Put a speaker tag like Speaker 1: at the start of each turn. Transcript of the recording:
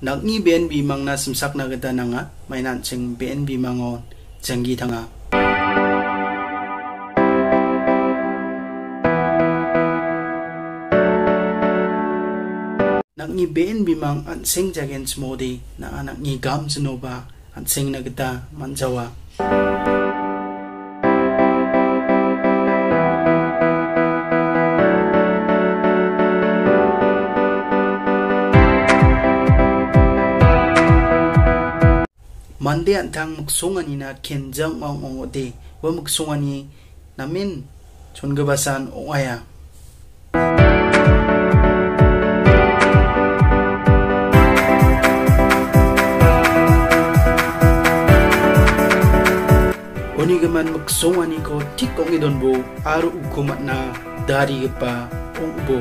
Speaker 1: 낙니 BNB 망나 심삭나 그다 나가 마이난 증 BNB 망어 증기 당아 낙니 BNB 망 안생 자겐 스모디 나 낙니 감 스노바 안생 나그다 만자와 mande an thang muk sungani na khen jang ong ong ode wa muk sungani namin. Chun gabasan ong aya oni gaman muk sungani ko tik ong idon bo aru ukumat na dari pa ong bo